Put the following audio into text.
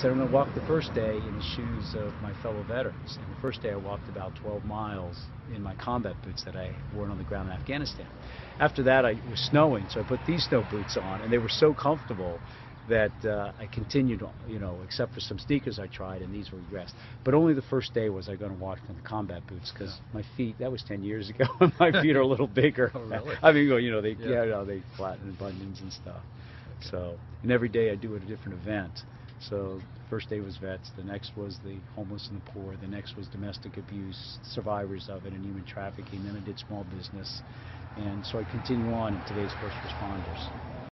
said I'm going to walk the first day in the shoes of my fellow veterans. And the first day I walked about 12 miles in my combat boots that I wore on the ground in Afghanistan. After that, I, it was snowing, so I put these snow boots on, and they were so comfortable that uh, I continued, you know, except for some sneakers I tried, and these were regressed. But only the first day was I going to walk in the combat boots because Yeah. my feet, that was 10 years ago, and my feet are a little bigger. Oh, really? I mean, you know, they, Yeah. yeah, you know, they flatten the bunions and stuff. So, and every day I do at a different event. So, first day was vets, the next was the homeless and the poor, the next was domestic abuse, survivors of it, and human trafficking. Then I did small business, and so I continue on in today's first responders.